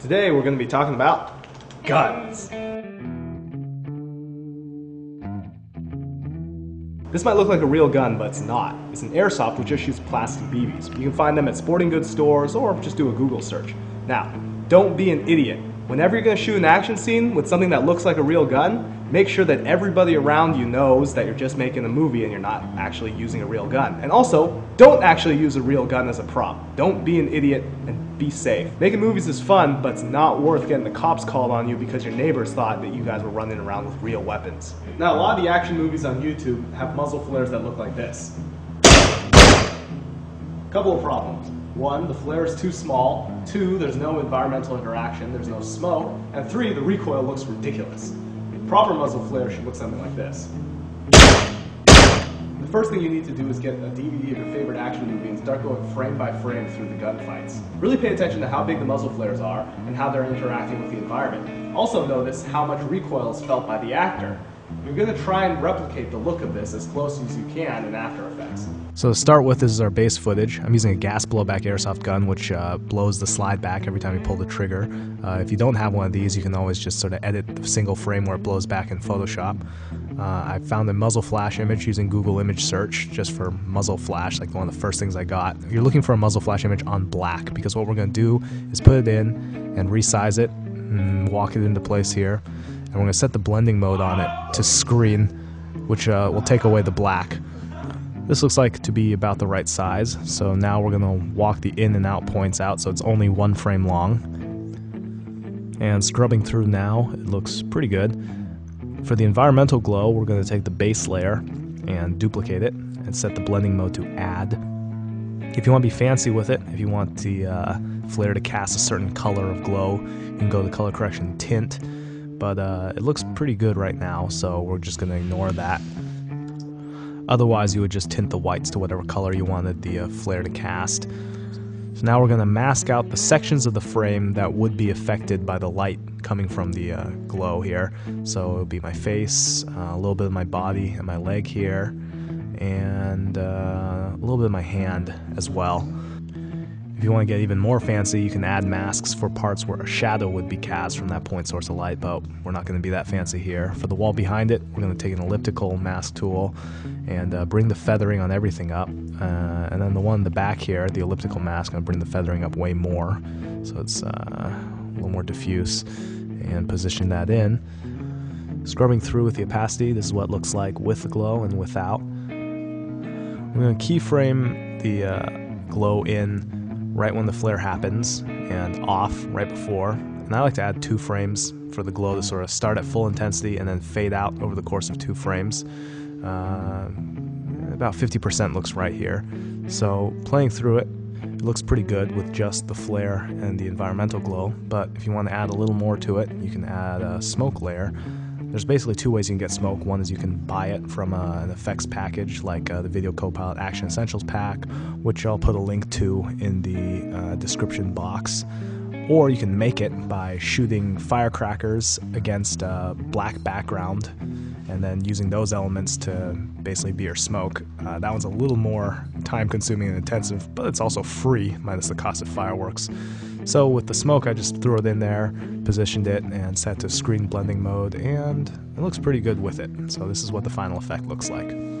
Today we're going to be talking about guns. This might look like a real gun, but it's not. It's an airsoft which just shoots plastic BBs. You can find them at sporting goods stores or just do a Google search. Now, don't be an idiot. Whenever you're to shoot an action scene with something that looks like a real gun, make sure that everybody around you knows that you're just making a movie and you're not actually using a real gun. And also, don't actually use a real gun as a prop. Don't be an idiot and be safe. Making movies is fun, but it's not worth getting the cops called on you because your neighbors thought that you guys were running around with real weapons. Now, a lot of the action movies on YouTube have muzzle flares that look like this. Couple of problems. One, the flare is too small. Two, there's no environmental interaction, there's no smoke. And three, the recoil looks ridiculous. A proper muzzle flare should look something like this. The first thing you need to do is get a DVD of your favorite action movie and start going frame by frame through the gunfights. Really pay attention to how big the muzzle flares are and how they're interacting with the environment. Also notice how much recoil is felt by the actor. You're going to try and replicate the look of this as close as you can in After Effects. So to start with, this is our base footage. I'm using a gas blowback airsoft gun, which uh, blows the slide back every time you pull the trigger. Uh, if you don't have one of these, you can always just sort of edit the single frame where it blows back in Photoshop. Uh, I found a muzzle flash image using Google image search just for muzzle flash, like one of the first things I got. You're looking for a muzzle flash image on black because what we're going to do is put it in and resize it and walk it into place here and we're going to set the blending mode on it to screen, which uh, will take away the black. This looks like to be about the right size, so now we're going to walk the in and out points out so it's only one frame long. And scrubbing through now, it looks pretty good. For the environmental glow, we're going to take the base layer and duplicate it and set the blending mode to add. If you want to be fancy with it, if you want the uh, flare to cast a certain color of glow, you can go to color correction tint but uh, it looks pretty good right now, so we're just going to ignore that. Otherwise, you would just tint the whites to whatever color you wanted the uh, flare to cast. So now we're going to mask out the sections of the frame that would be affected by the light coming from the uh, glow here. So it'll be my face, uh, a little bit of my body and my leg here, and uh, a little bit of my hand as well. If you want to get even more fancy, you can add masks for parts where a shadow would be cast from that point source of light, but we're not going to be that fancy here. For the wall behind it, we're going to take an elliptical mask tool and uh, bring the feathering on everything up. Uh, and then the one in the back here, the elliptical mask, I'm going to bring the feathering up way more so it's uh, a little more diffuse and position that in. Scrubbing through with the opacity, this is what it looks like with the glow and without. We're going to keyframe the uh, glow in right when the flare happens and off right before. And I like to add two frames for the glow to sort of start at full intensity and then fade out over the course of two frames. Uh, about 50% looks right here. So playing through it, it looks pretty good with just the flare and the environmental glow, but if you want to add a little more to it, you can add a smoke layer there's basically two ways you can get smoke. One is you can buy it from uh, an effects package like uh, the Video Copilot Action Essentials pack, which I'll put a link to in the uh, description box. Or you can make it by shooting firecrackers against a black background and then using those elements to basically be your smoke. Uh, that one's a little more time consuming and intensive, but it's also free, minus the cost of fireworks. So with the smoke, I just threw it in there, positioned it, and set to screen blending mode, and it looks pretty good with it. So this is what the final effect looks like.